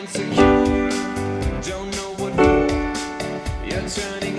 insecure, don't know what for. you're turning.